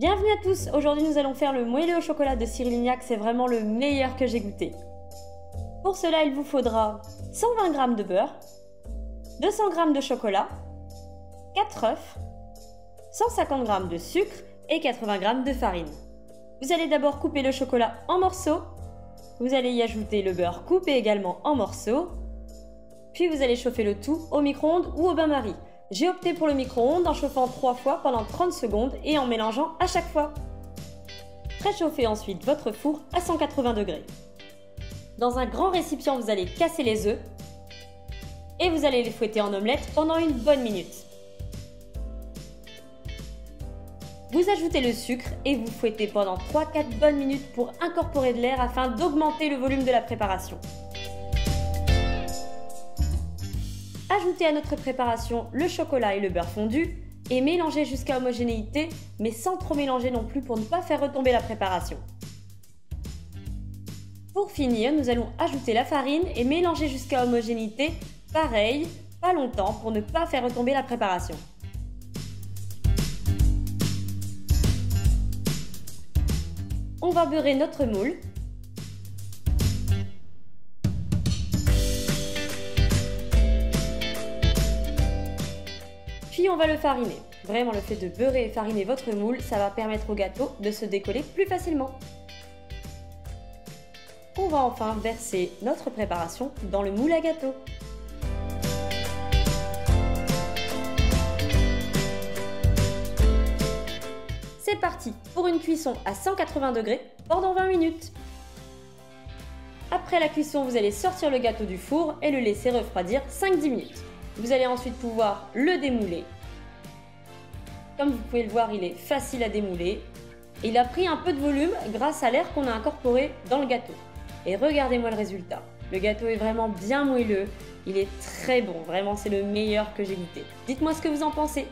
Bienvenue à tous, aujourd'hui nous allons faire le moelleux au chocolat de Cyril Lignac, c'est vraiment le meilleur que j'ai goûté. Pour cela il vous faudra 120 g de beurre, 200 g de chocolat, 4 œufs, 150 g de sucre et 80 g de farine. Vous allez d'abord couper le chocolat en morceaux, vous allez y ajouter le beurre coupé également en morceaux, puis vous allez chauffer le tout au micro-ondes ou au bain-marie. J'ai opté pour le micro-ondes en chauffant 3 fois pendant 30 secondes et en mélangeant à chaque fois. Préchauffez ensuite votre four à 180 degrés. Dans un grand récipient, vous allez casser les œufs et vous allez les fouetter en omelette pendant une bonne minute. Vous ajoutez le sucre et vous fouettez pendant 3-4 bonnes minutes pour incorporer de l'air afin d'augmenter le volume de la préparation. Ajoutez à notre préparation le chocolat et le beurre fondu et mélangez jusqu'à homogénéité, mais sans trop mélanger non plus pour ne pas faire retomber la préparation. Pour finir, nous allons ajouter la farine et mélanger jusqu'à homogénéité, pareil, pas longtemps pour ne pas faire retomber la préparation. On va beurrer notre moule on va le fariner. Vraiment, le fait de beurrer et fariner votre moule, ça va permettre au gâteau de se décoller plus facilement. On va enfin verser notre préparation dans le moule à gâteau. C'est parti pour une cuisson à 180 degrés pendant 20 minutes. Après la cuisson, vous allez sortir le gâteau du four et le laisser refroidir 5-10 minutes. Vous allez ensuite pouvoir le démouler. Comme vous pouvez le voir, il est facile à démouler. il a pris un peu de volume grâce à l'air qu'on a incorporé dans le gâteau. Et regardez-moi le résultat. Le gâteau est vraiment bien moelleux. Il est très bon. Vraiment, c'est le meilleur que j'ai goûté. Dites-moi ce que vous en pensez.